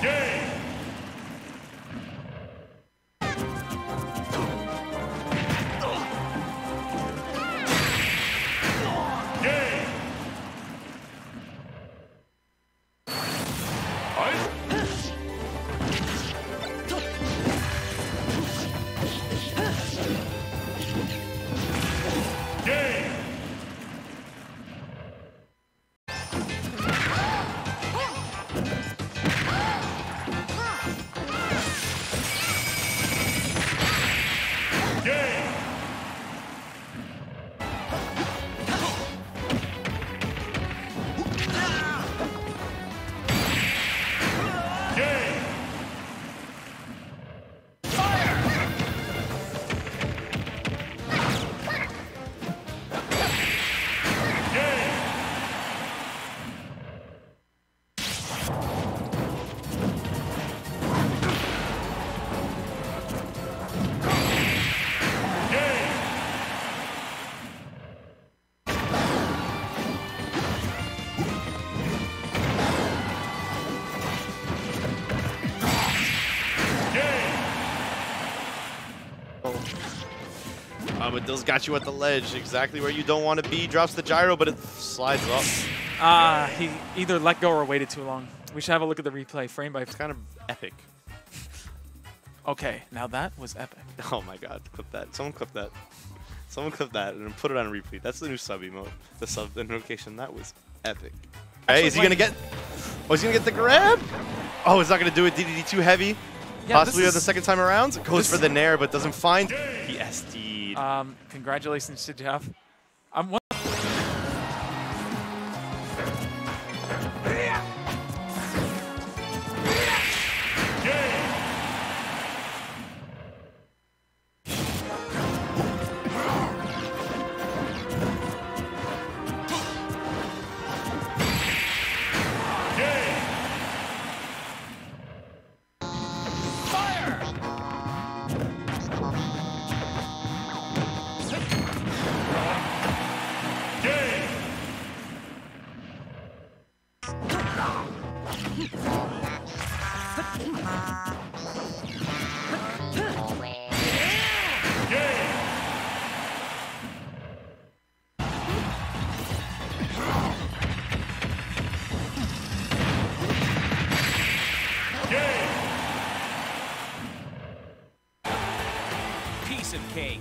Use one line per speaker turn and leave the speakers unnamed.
Game.
Uh, but Dill's got you at the ledge, exactly where you don't want to be. Drops the gyro, but it slides up.
Ah, he either let go or waited too long. We should have a look at the replay, frame by frame.
It's kind of epic.
Okay, now that was epic.
Oh my god, clip that. Someone clip that. Someone clip that and put it on replay. That's the new sub emote. The sub invocation. That was epic. Hey, is he gonna get? Oh, is he gonna get the grab? Oh, he's not gonna do it. DDD too heavy.
Yeah,
Possibly
this
the second time around. Goes for the nair, but doesn't find. He
Um, congratulations to Jeff. I'm one.
Piece of cake.